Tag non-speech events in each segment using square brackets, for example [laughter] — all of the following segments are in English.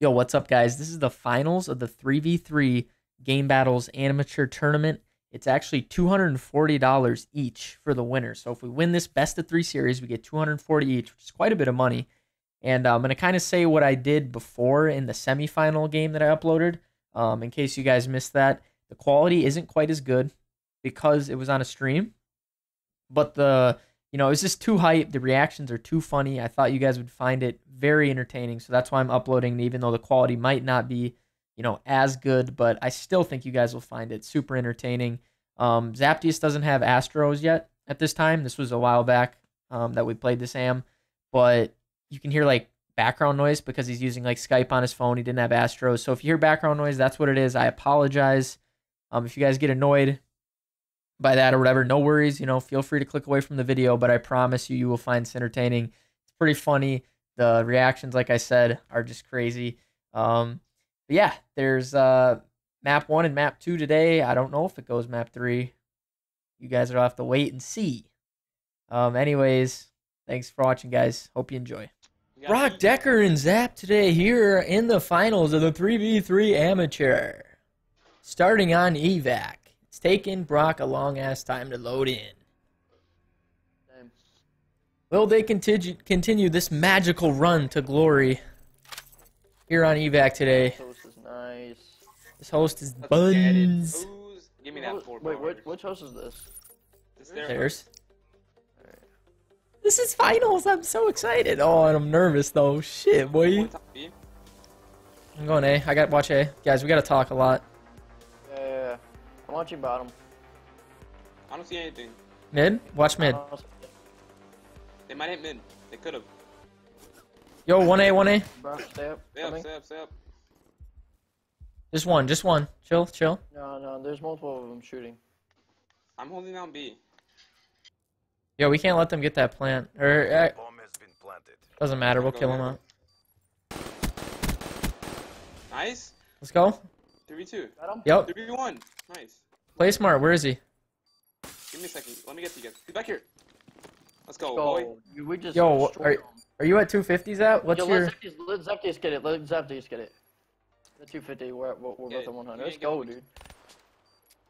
Yo, what's up, guys? This is the finals of the 3v3 Game Battles Amateur Tournament. It's actually $240 each for the winner. So if we win this best of three series, we get 240 each, which is quite a bit of money. And uh, I'm going to kind of say what I did before in the semifinal game that I uploaded, um, in case you guys missed that. The quality isn't quite as good because it was on a stream, but the you know, it was just too hype. The reactions are too funny. I thought you guys would find it very entertaining. So that's why I'm uploading, even though the quality might not be, you know, as good, but I still think you guys will find it super entertaining. Um, Zaptius doesn't have Astros yet at this time. This was a while back um, that we played this AM, but you can hear like background noise because he's using like Skype on his phone. He didn't have Astros. So if you hear background noise, that's what it is. I apologize. Um, if you guys get annoyed, by that or whatever, no worries. You know, feel free to click away from the video, but I promise you, you will find this entertaining. It's pretty funny. The reactions, like I said, are just crazy. Um, but yeah, there's uh, map one and map two today. I don't know if it goes map three. You guys will have to wait and see. Um, anyways, thanks for watching, guys. Hope you enjoy. Brock Decker and Zap today here in the finals of the 3v3 Amateur. Starting on evac. It's taken Brock a long ass time to load in. Same. Will they continue continue this magical run to glory here on evac today? This Host is nice. This host is Let's. Buns. Give me that Wait, four Wait, power. which, which host is this? This there. There's. This is finals. I'm so excited. Oh, and I'm nervous though. Shit, boy. One top B. I'm going A. I got watch A. Guys, we gotta talk a lot. I'm watching bottom. I don't see anything. Mid. Watch mid. They might hit mid. They could have. Yo, one A, one A. Bro, stay up. Stay up, stay up, stay up. Just one. Just one. Chill, chill. No, no, there's multiple of them shooting. I'm holding down B. Yo, we can't let them get that plant. Or uh, Bomb has been planted. doesn't matter. We'll kill them there. out. Nice. Let's go. 3v2. Got him? Yep. 3v1. Nice. Play smart. Where is he? Give me a second. Let me get to you guys. He's back here. Let's go, Go. boy. You- We just Yo, are- them. Are you at 250s at? What's Yo, your? let Zaptius, let Zaptius get it. Let Zaptius get it. The 250, we're, we're, we're both at 100. Let's go, dude.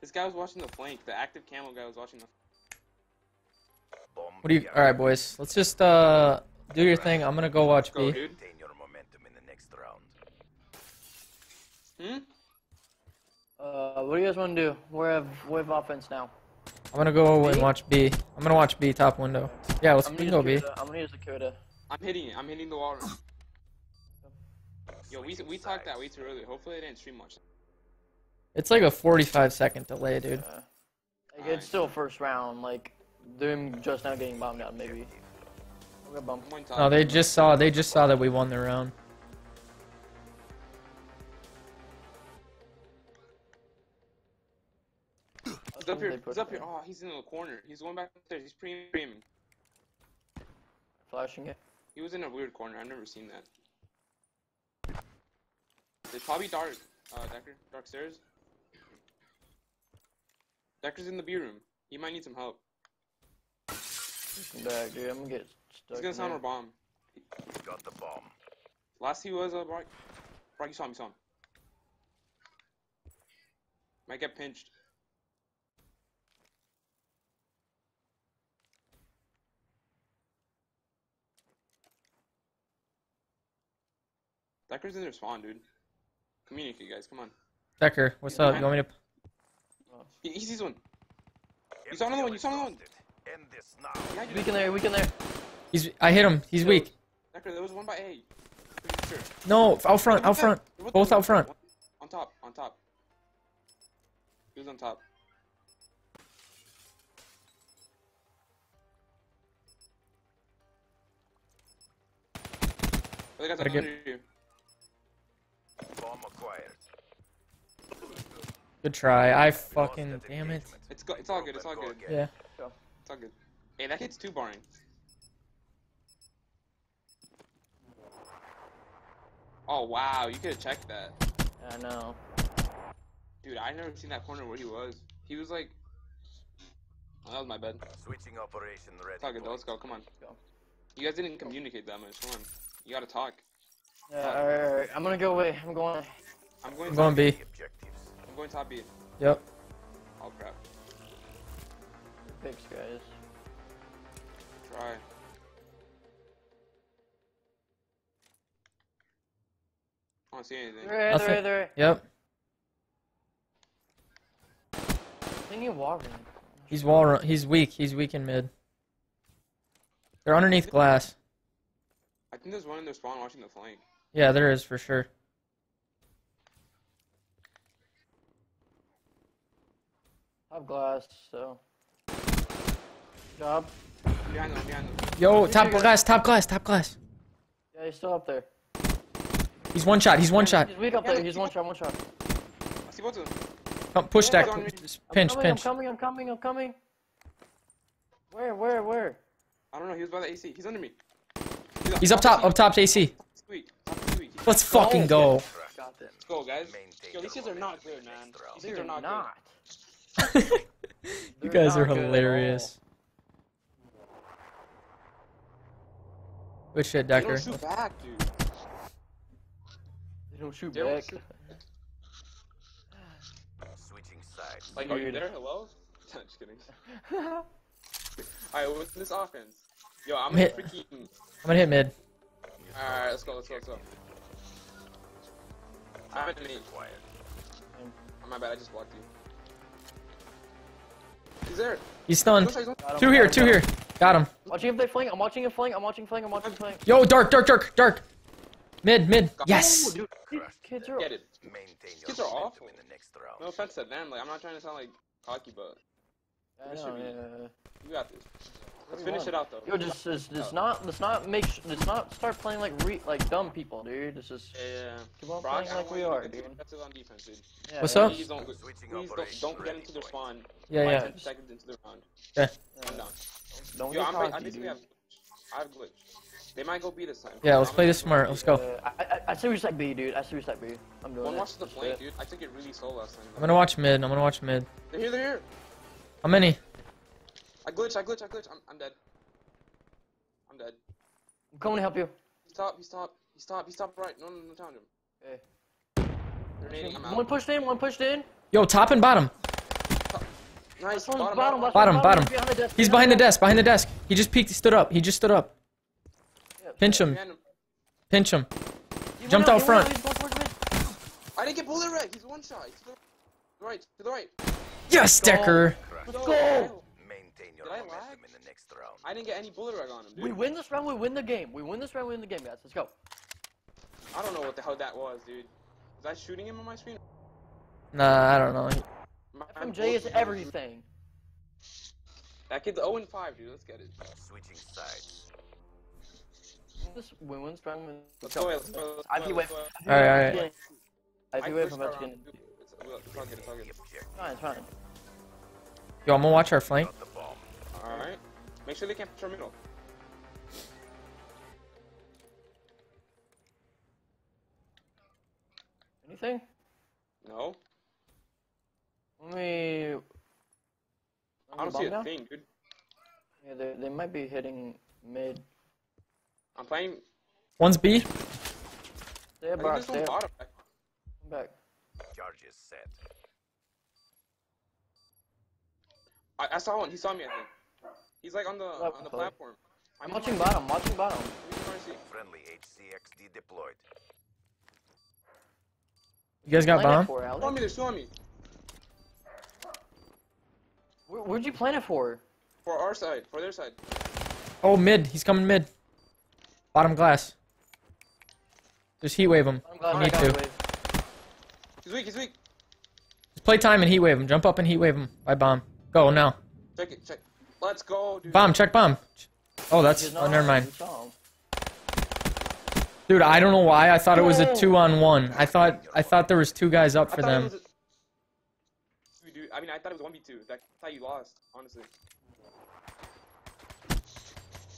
This guy was watching the flank. The active camo guy was watching the. Bomb What do you? All right, boys. Let's just uh do your thing. I'm gonna go watch Let's go, B. dude. Maintain your momentum in the next round. Hmm? Uh, what do you guys want to do? We have, we have offense now. I'm gonna go and watch B. I'm gonna watch B top window. Yeah, let's we gonna can use go B. Kuda. I'm gonna use the Kuda. I'm hitting it. I'm hitting the wall. [laughs] Yo, we we talked that way too early. Hopefully, it didn't stream much. It's like a 45 second delay, dude. Uh, like, it's still first round. Like them just now getting bombed out, maybe. We'll get bumped. I'm one top. No, they just saw they just saw that we won the round. Up here. He's up here. Oh, he's in the corner. He's going back upstairs. He's premium. Flashing it. He was in a weird corner. I've never seen that. It's probably dark. Uh, Decker, dark stairs. Decker's in the B room. He might need some help. Come back, dude. I'm gonna get stuck. He's gonna in sound there. our bomb. Got the bomb. Last he was uh, Brock. Brock, you saw him. You saw him. Might get pinched. Decker's in their spawn, dude. Communicate, guys. Come on. Decker, what's up? You want me to? He, he sees one. You saw another one, you saw another one. Exhausted. End this now. Behind you. Weak in there. Weak in there. He's. I hit him. He's weak. Decker, there was one by A. Sure. No, out front, out front. They're Both out front. On top, on top. He was on top. Other guy's Gotta get- under you. Bomb acquired. Good try. I fucking damn it. It's go, it's all good. It's all good. Yeah. It's all good. Hey, that hits two barring. Oh wow, you could have checked that, I know. dude. I never seen that corner where he was. He was like, oh, that was my bad. Uh, switching operation ready. It's all good though. Let's go. Come on. You guys didn't communicate that much. Come on. You gotta talk. Yeah, alright, alright. I'm gonna go away. I'm going. I'm going. I'm going B. Objectives. I'm going top B. Yep. Oh crap. Picks, guys. Try. I don't see anything. They're right, Nothing. they're right, they're right. Yep. Thinking Warren. He's wall run. He's weak. He's weak in mid. They're underneath glass. I think there's one in their spawn watching the flank. Yeah, there is for sure. Top glass, so. Job. Behind them, behind them. Yo, top glass, top glass, top glass. Yeah, he's still up there. He's one shot. He's one shot. He's weak up there. He's one shot, one shot. I see both of them. Come, push that. he's on me. Pinch, I'm coming, pinch. I'm coming, I'm coming, I'm coming. Where, where, where? I don't know. He was by the AC. He's under me. He's up top. Up top to AC. Sweet. Top. Let's fucking go. Let's go, guys. Yo, these your kids are not good, man. These kids [laughs] They're are not, not. you guys are not good hilarious. Good shit, good. They Decker. don't shoot back, dude. They don't shoot They don't back. shoot- Switching sides. Like, are you there? Hello? [laughs] Just kidding. Alright, what's this offense? Yo, I'm gonna Hit. freaking. I'm gonna hit mid. Alright, let's go, let's go, let's go. I'm in me. Quiet. Oh, my bad, I just blocked you. He's there. He's stunned. He's- Got him, Two here, two here. Got him. Watching if they flank. I'm watching a flank. I'm watching flank. I'm watching flank. I'm watching flank. Yo, dark, dark, dark, dark. Mid, mid. Oh, Yes. dude, kids are. Get it. Maintain Kids are awful. in the next round. No offense to them, like, I'm not trying to sound like cocky, but I know, yeah, yeah, yeah. you got this. Let's What do you finish it out, though. Yo, just, just, just not, let's not make, let's not start playing like re, like dumb people, dude. This is, Yeah, yeah, yeah. keep on Brock, playing like we are, you to be dude. aggressive on defense, dude. Yeah, What's yeah, up? Please don't, please don't, don't get into their point. spawn. Yeah, Five, yeah. ten seconds into the round. Okay. I'm. Don't Yo, get I'm, I cocky, basically dude. have, I have glitch. They might go B this time. Yeah, let's I'm play gonna this smart. Let's go. Uh, I, I, I see we like B, dude. I see we like B. I'm doing One it. watches the Just flank, it. dude. I took it really slow last time. I'm gonna watch mid. I'm gonna watch mid. They're here, they're here. How many? I glitch, I glitch, I glitch. I'm, I'm dead. I'm dead. I'm coming to help you. He's top, he's top, he's top, he's top right. No, no, no, challenge him. Okay. Grenading, One out. pushed in, one pushed in. Yo, top and bottom. Nice, Last bottom, bottom, bottom. Bottom, bottom. He's behind the desk. He's behind the desk. Behind the desk. He just peeked. He stood up. He just stood up. Yeah. Pinch him. Him. Pinch him. He Jumped out, out front. He's going towards mid. I didn't get bullet red. He's one shot. He's to the right, to the right. Yes, Decker. Let's No, go. Maintain your Did I momentum lag? in the next round. I didn't get any bullet red on him, dude. We win this round, we win the game. We win this round, we win the game, guys. Let's go. I don't know what the hell that was, dude. Was I shooting him on my screen? Nah, I don't know. My- FMJ is everything. That kid's 0 and 5, dude. Let's get it. Switching sides. This we win this round. we- Let's Let's go. go. Let's go. Let's IP go. wave. let's go. IP Alright, alright. I IP wave pushed from around. Mexican. It's, it's all good. It's all good. Fine, it's fine. Yo, I'm gonna watch our flank. Got the bomb. All right. Make sure they can't push our middle. Anything? No. Let me. I don't see a down? thing, dude. Yeah, they, they might be hitting mid. I'm playing. One's B. Stay I up, think Brock. there's Stay one up. bottom. Come back. Charges set. I, I saw one. He saw me. I think. He's like on the Left on the side. platform. I'm watching bottom. Watching bottom. Friendly HCXD deployed. You guys got bomb? for, Show Alex. me. They're showing me. Where, where'd you plan it for? For our side. For their side. Oh, mid. He's coming mid. Bottom glass. Just heat wave him. I'm glad You need to. away. He's weak. He's weak. Just play time and heat wave him. Jump up and heat wave him. By bomb. Go now. Check it. Check. Let's go, dude. Bomb. Check bomb. Oh, that's. Oh, never mind. we saw him. Dude, I don't know why. I thought it was a two on one. I thought I thought there was two guys up for thought them. was a- Dude, I mean, I thought it was one v two. That's how you lost, honestly.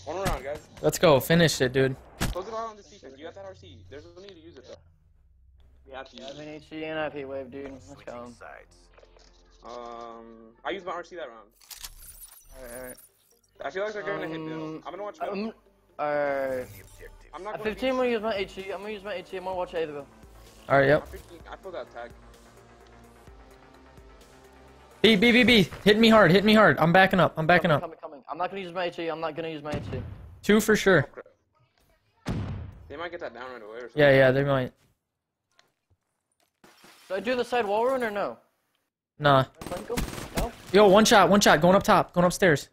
One round, guys. Let's go. Finish it, dude. Close it on this defense. You got that RC. There's no need to use it though. We have to Yeah, use I it. mean HC and IP wave, dude. Let's go. Sides. Um, I used my RC that round. Alright, alright. I feel like they're gonna hit middle. Um, I'm gonna watch middle. Um, alright. I'm not At going 15, I'm gonna use my HC. I'm gonna use my HC. I'm gonna watch A to go. All right, yep. I freaking, I that tag. B, B, B, B. Hit me hard. Hit me hard. I'm backing up. I'm backing coming, up. Coming, coming. I'm not gonna use my HC. I'm not gonna use my HC. Two for sure. They might get that down right away or something. Yeah, yeah, they might. Do I do the side wall run or no? Nah. Flank 'em? No? Yo, one shot, one shot. Going up top. Going upstairs.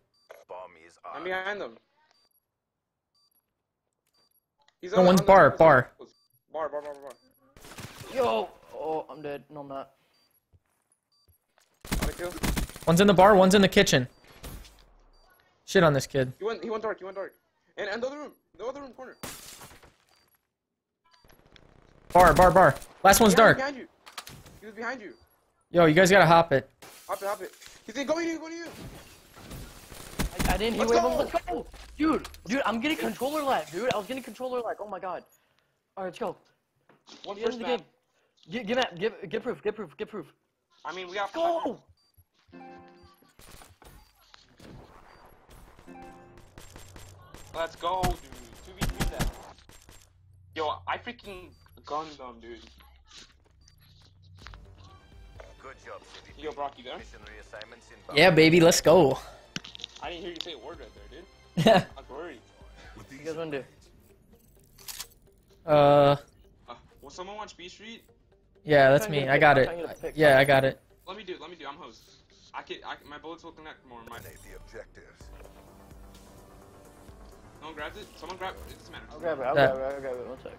Bomb is I'm behind them. He's No, on one's on bar, the- bar. Bar, bar, bar, bar. Yo! Oh, I'm dead. No, I'm not. Kill. One's in the bar. One's in the kitchen. Shit on this kid. He went, he went dark, he went dark. And, and the other room, the other room corner. Bar, bar, bar. Last one's Behind you, dark. Behind you. He was behind you. Yo, you guys gotta hop it. Hop it, hop it. He's like, go to you, go oh, to you. I, I didn't heat Let's wave go! him. Let's go! Dude, dude, I'm getting controller lag, dude. I was getting controller lag. Oh my god. Alright, let's go. One Get in first the map. game. Get, get map. Get, get proof. Get proof. Get proof. I mean, we got Go! Let's go, dude. 2v3 that. Yo, I freaking gunned them, dude. Good job, City. Yo, Brock, you there? Mission reassignments inbound. Yeah, baby, let's go. I didn't hear you say a word right there, dude. Yeah. I was worried. With You guys wanna do? Uh, Uh, will someone watch B Street? yeah, that's me. get a I pick. got it. trying to get a pick. Yeah, I got it. Let me do it, let me do it. I'm host. I can, I, my bullets will connect more. My, eliminate the objectives. no one it? Someone grab it. It doesn't matter. I'll grab it. I'll That- grab it. I'll grab it. One sec. I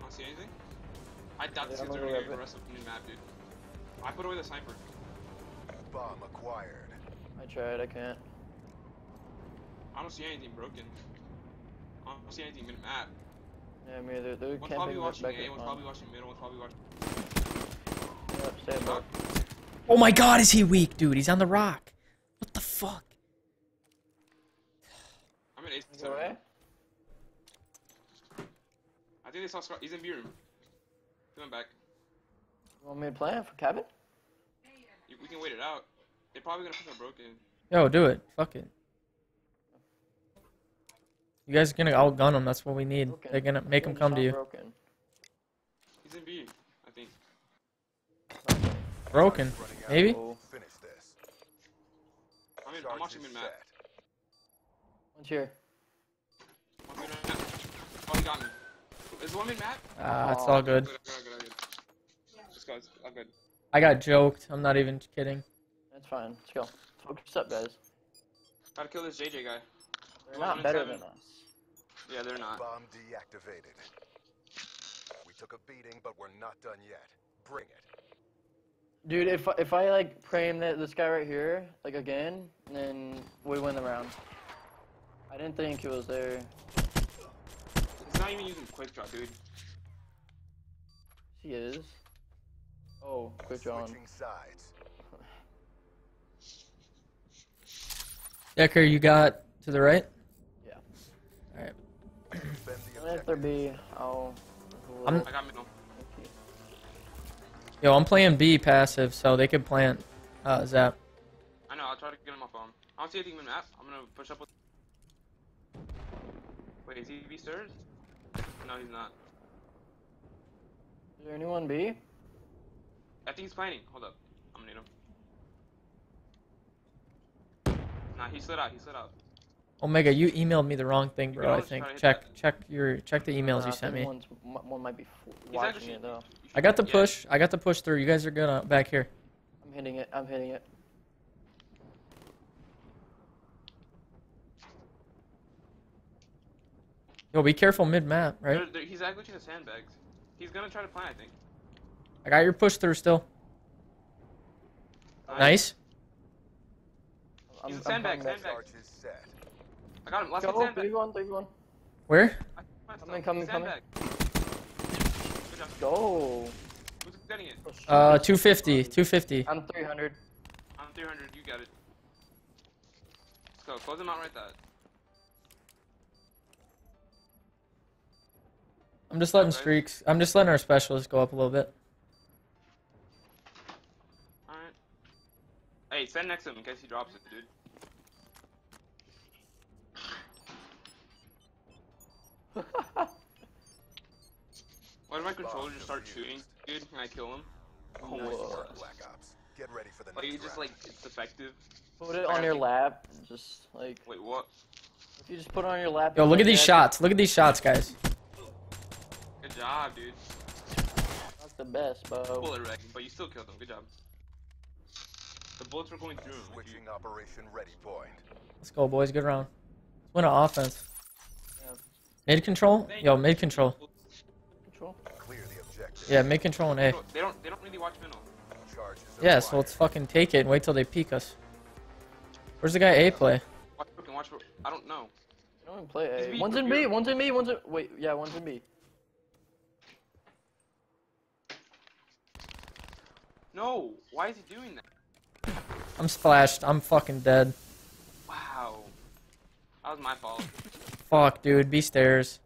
don't see anything. I doubt Yeah, this I'm kid's gonna gonna get it. the rest of the new map, dude. I put away the sniper. Bomb acquired. I tried. I can't. I don't see anything broken. I don't see anything mid map. Yeah, me either. They're One's probably camping watching back A, at one's spawn. probably watching middle, one's probably watching. Yep. Oh my god, is he weak, dude? He's on the rock. What the fuck? I'm in A. Is? I think they saw Scott. He's in B room. He went back. You want me to plan for cabin? We can wait it out. They're probably gonna push a broken. Yo, do it. Fuck it. You guys are gonna outgun them. That's what we need. Broken. They're gonna make them come to you. Broken. He's in B, I think. Broken. Maybe? Oh, I'm, in, I'm Charges watching mid map. one's here. One mid. Oh, he got me. Is one mid map? Ah, it's Aw. all good. Good, good, good, good. Let's go. it's- I'm good. I got joked. I'm not even kidding. That's fine. Let's go. Focus up, guys. Gotta kill this JJ guy. They're One not better seven. than us. Yeah, they're not. Bomb deactivated. We took a beating, but we're not done yet. Bring it. Dude, if I- if I like frame that this guy right here like again, then we win the round. I didn't think he was there. He's not even using quick draw, dude. He is. Oh, quick draw. Switching sides. Decker, you got to the right? Yeah. Alright. Defend the And if there be, I'll. I'm- I got middle. Yo, I'm playing B passive, so they could plant uh, Zap. I know. I'll try to get him off bomb. I don't see anything mid map. I'm gonna push up with. Wait, is he B stairs? No, he's not. Is there anyone B? I think he's planning. Hold up. I'm gonna need him. Nah, he slid out. He slid out. Omega, you emailed me the wrong thing, bro. I think. try to hit Check, that. check your, check the emails Nah, you sent me. One might be watching actually. it though. I got the yeah. push. I got the push through. You guys are good uh, back here. I'm hitting it. I'm hitting it. Yo, be careful mid map, right? They're- they're- he's actually his sandbags. He's gonna try to plant, I think. I got your push through still. Nice. I'm, He's a I'm sandbag, sandbag. I got him. Last hit Go, sandbag. 3v1, 3v1. Where? I planted Coming, stuff. coming, coming. Sandbag. Good job. Go. Who's getting it? Uh, 250. 250. I'm 300. I'm 300. You got it. Let's go. Close him out right there. I'm just letting Okay. streaks. I'm just letting our specialists go up a little bit. Alright. Hey, stand next to him in case he drops it, dude. [laughs] Why did my controller just start shooting, dude, Can I kill him? Oh, Nice Whoa. work, Black Ops. Get ready for the Like, next you just like, it's effective. Put it on your lap. Just like Wait, what? if you just put it on your lap. Yo, look at these that, shots. Look at these shots, guys. Good job, dude. That's the best, bro. Bullet wreck, but you still killed them. Good job. The bullets were going through him. dude. Switching operation ready point. Let's go, boys. Good round. Let's win an offense. Yeah. Mid control? Yo, mid control. Control. Clear the objective. Yeah, mid control and A. they don't, they don't really watch middle. Charges Yeah, so acquired. let's fucking take it and wait till they peek us. Where's the guy A play? Watch broken, watch. I don't know. I don't even play A. One's in Reveal. B. One's in B. One's in. Wait. Yeah. One's in B. No, why is he doing that? I'm splashed. I'm fucking dead. Wow. That was my fault. Fuck, dude. B stairs.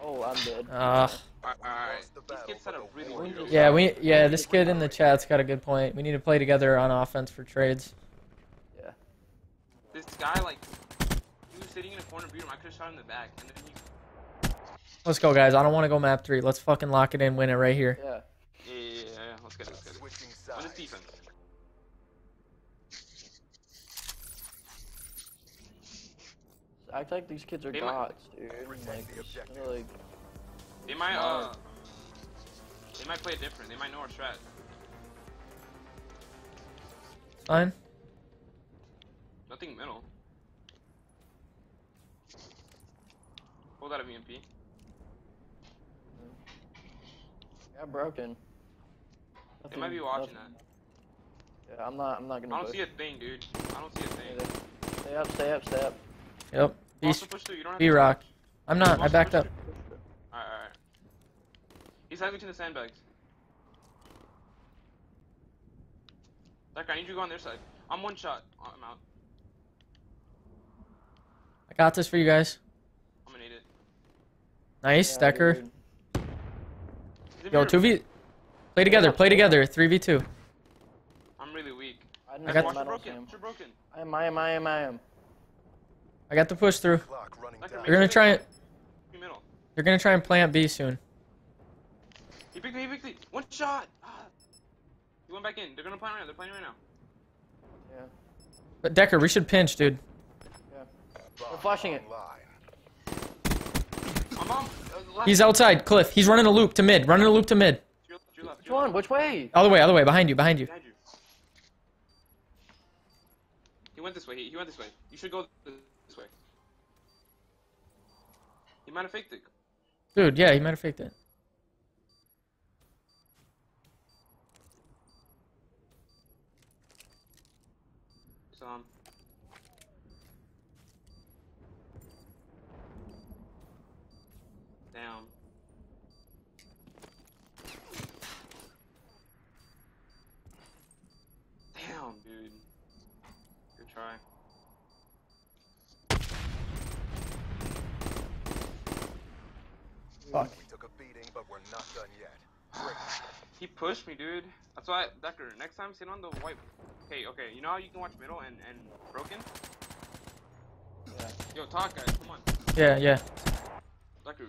Oh, I'm dead. Ugh. Alright, alright. Lost the These battle, kids had a but the really war good is Yeah, we yeah, this kid in the chat's got a good point. We need to play together on offense for trades. Yeah. This guy, like, he was sitting in a corner beat him. I could have shot him in the back. And then he. Let's go, guys. I don't want to go map three. Let's fucking lock it in, win it right here. Yeah. Get it, let's get it. Switching On his sides. defense. Act like these kids are They might- gods, dude. Like, the like, They might, Smart. uh. They might play it different. They might know our strat. Fine. Nothing middle. Hold out of EMP. yeah, broken. Nothing, they might be watching nothing. that. Yeah, I'm not. I'm not gonna. I don't push. see a thing, dude. I don't see a thing. Yeah, stay up. Stay up. Stay up. Yep. East. Push through. You don't have B rock. I'm not. I backed up. Alright, alright. He's heading to the sandbags. Zach, I need you to go on their side. I'm one shot. Oh, I'm out. I got this for you guys. I'm gonna need it. Nice, yeah, Decker. Yo, 2v. Play together. Play together. Three v two. I'm really weak. I, I got- got Watch I your don't broken. him. Broken. I am. I am. I am. I am. I got the push through. Clock running Decker, down. make They're gonna try they- it. Be middle. They're gonna try and plant B soon. He picked me. He picked me. One shot. Ah. He went back in. They're gonna plant right now. They're playing right now. Yeah. But Decker, we should pinch, dude. Bomb We're flashing it. online. I'm on. Uh. He's outside. Cliff. He's running a loop to mid. Running a loop to mid. Which your one? left. Which way? Other way. Other way. Behind you. Behind you. Behind you. He went this way. He, he went this way. You should go this way. He might have faked it. Dude, yeah, he might have faked it. So, um, down. Damn, dude. Good try. Fuck. We took a beating, but we're not done yet. Great. He pushed me, dude. That's why, Decker, next time sit on the white. Okay, okay. You know how you can watch middle and, and broken? Yeah. Yo, talk, guys. Come on. Yeah, yeah. Decker,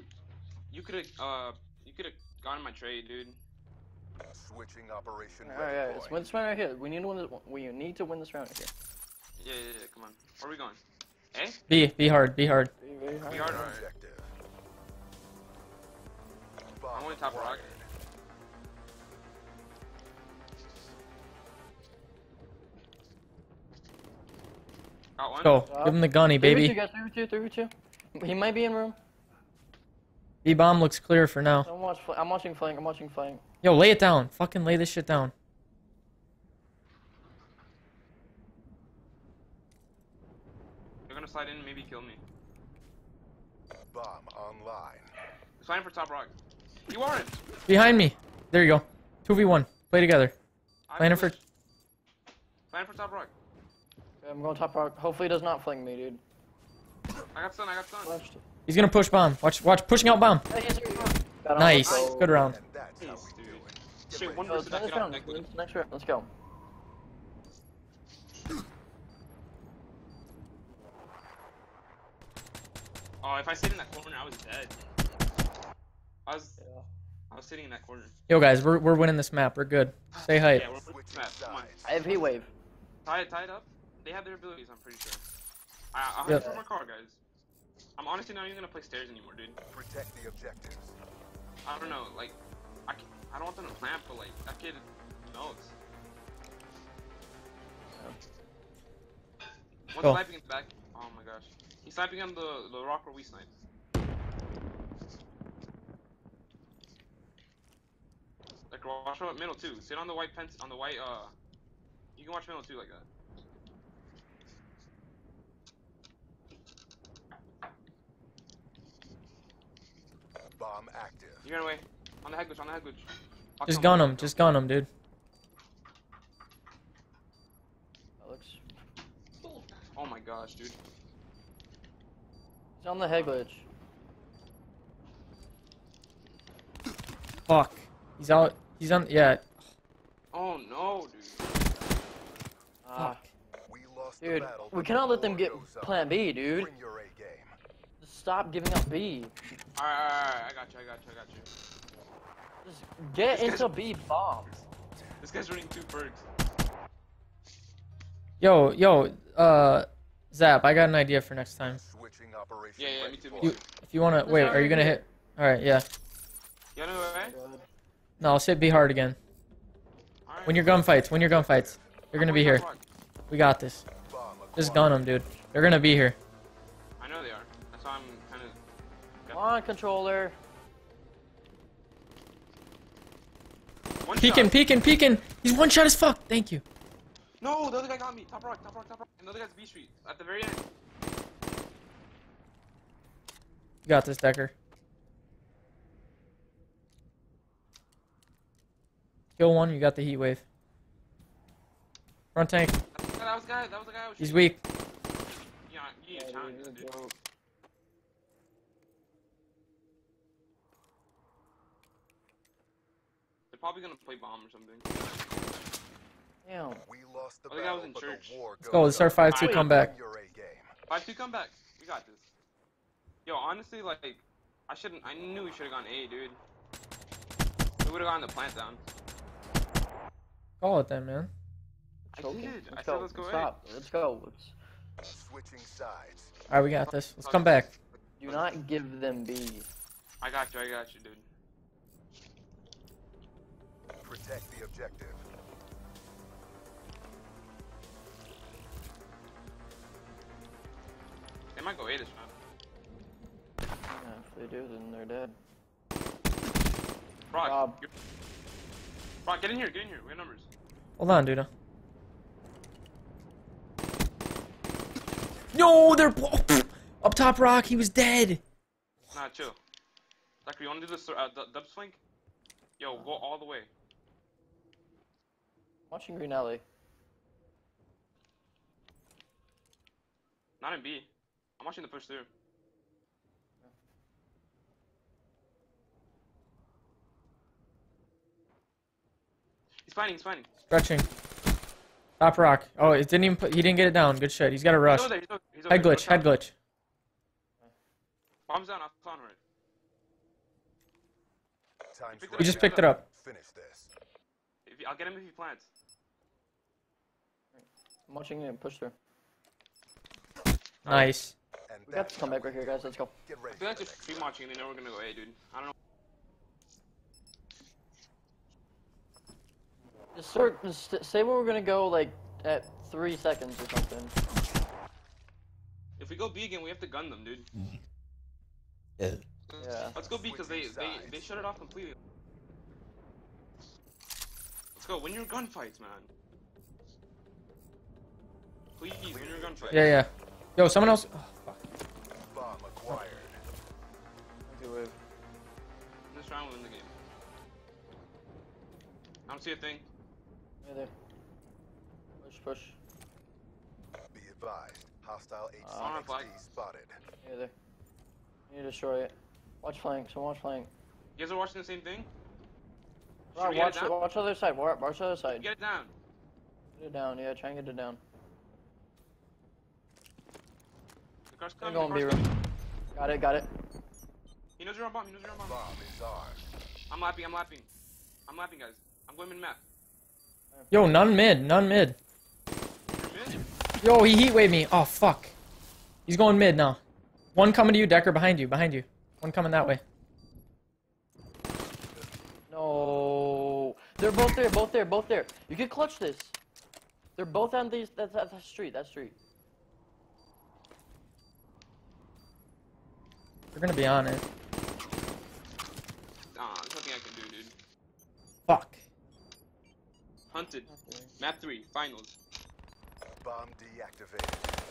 you could have, uh, you could have gotten my trade, dude. Switching operation All right. ready Yeah. Let's win this round right here. We need to win this. We need to win this round right here. Yeah, yeah, yeah. Come on. Where are we going? Eh? B. Be hard. Be hard. Be, very hard. We are. Objective. I'm Bomb only top rock. Got one. Go. Give him the gunny, Three v two, baby. guys. Three two. Three v two. He might be in room. B bomb looks clear for now. I'm, watch, I'm watching flank. I'm watching flank. Yo, lay it down. Fucking lay this shit down. They're gonna slide in and maybe kill me. Bomb online. He's for top rock. You aren't. Behind me. There you go. 2v1. Play together. I Planning for- pushed. Planning for top rock. Okay, I'm going top rock. Hopefully, he does not fling me, dude. I got stun. I got stun. Flashed. He's gonna push bomb. Watch, watch, pushing out bomb. Hey, he's here. Got him. Nice. Good round. And that's how Nice, we do dude. it. Get Shit, one for Oh, versus it's that next kid round. on deck. Next- Next round. Let's go. Oh, if I stayed in that corner, I was dead. I was, Yeah. I was sitting in that corner. Yo, guys, we're, we're winning this map. We're good. Stay hype. Yeah, we're we're Switching mad. Come on. I have heat wave. Tie it, tie it up. They have their abilities, I'm pretty sure. I, I'll Yep. have for my car, guys. I'm honestly not even gonna play stairs anymore, dude. Protect the objectives. I don't know, like, I, can, I don't want them to plant, but like, that kid knows. One's Go. sniping in the back. Oh my gosh. He's sniping on the, the rock where we snipe. Like, watch out middle too. Sit on the white pen, on the white, uh, you can watch middle too like that. Bomb active. You ran away. On the head glitch, on the head glitch. I'll Just gun him. Just gun him, dude. That looks. Oh my gosh, dude. He's on the head glitch. Fuck. He's out. He's on. Yeah. Oh no, dude. Ah, Fuck. We lost dude, battle, we cannot let them get. Plan B, dude. Bring your A game. Just stop giving up B. [laughs] Alright, alright, alright, I got you, I got you, I got you. Just get This into guy's- B bombs. This guy's running two perks. Yo, yo, uh, Zap, I got an idea for next time. Switching operation. Yeah, yeah, me too, for me You, if you wanna, wait, are you gonna hit? All right, yeah. You know right? No, I'll sit B hard again. Alright. When your gunfights, when your gunfights, they're gonna be here. We got this. Just acquired. gun them, dude. They're gonna be here. On, controller. One Peeking, shot. peeking, peeking. He's one shot as fuck. Thank you. No, the other guy got me. Top rock, top rock, top rock. And the guy's B Street at the very end. You got this, Decker. Kill one. You got the heat wave. Front tank. That, that was the guy. That was the guy. I was He's shooting. weak. Yeah, you need Yeah, to challenge dude, this, you're a dude. joke. They're probably gonna play bomb or something. Damn. We lost the I think I was in church. the war Let's go. Let's start five two. Wait. Come back. Bring your A game. Five two, comeback. We got this. Yo, honestly, like, I shouldn't. I knew we should have gone A, dude. We would have gotten the plant down. Call it then, man. I Choking. did. I Let's said go. let's go A. Stop. Let's go. Let's Switching sides. All right, we got this. Let's come back. do not give them B. I got you. I got you, dude. Protect the objective. They might go A this round. Yeah, if they do, then they're dead. Brock, Rob. you're- Brock, get in here. Get in here. We have numbers. Hold on, dude. No, they're [laughs] up top rock. He was dead. Nah, chill. Zachary, you wanna do this uh, du- dub swing? Yo, go all the way. Watching Green Alley. Not in B. I'm watching the push through. He's fighting. He's fighting. Stretching. Top rock. Oh, it didn't even put. He didn't get it down. Good shit. He's got a He's rush. over there. He's over, he's over Head glitch. Head glitch. Bombs down. I'll on it. Time's We just picked it up. Finish this. If I'll get him if he plants. I'm watching him push through. Nice. And We got to come back right here, guys. Let's go. Get I ready feel like just next stream one. watching and they know we're gonna go A, dude. I don't know. Just start. Just say where we're gonna go, like at three seconds or something. If we go B again, we have to gun them, dude. Yeah. Let's go B because they, Switching they they shut it off completely. Let's go. Win your gunfights, man. Please win your gunfights. Yeah, yeah. Yo, someone else. Oh, fuck. Bomb acquired. Okay, wave. This round we win the game. I don't see a thing. Right there. Push, push. Be advised. Hostile on a flag. HCXD spotted. Right there. You need to destroy it. Watch flank. So watch flank. You guys are watching the same thing? Should Rob, we watch, it down? watch other side. Watch, watch other side. Get it down. Get it down. Yeah, try and get it down. The car's I'm coming. going The B car's room. coming. Got it, got it. He knows you're on bomb. He knows you're on bomb. Bomb is ours. I'm lapping. I'm lapping. I'm lapping, guys. I'm going mid map. Yo, none mid, none mid. Mid. Yo, he heat waved me. Oh fuck. He's going mid now. One coming to you, Decker, behind you, behind you. One coming that way. No. They're both there, both there, both there. You can clutch this. They're both on these that, that, that street, that street. We're gonna be on it. Ah, there's nothing I can do, dude. Fuck. Hunted. Map three. Finals. Bomb deactivated.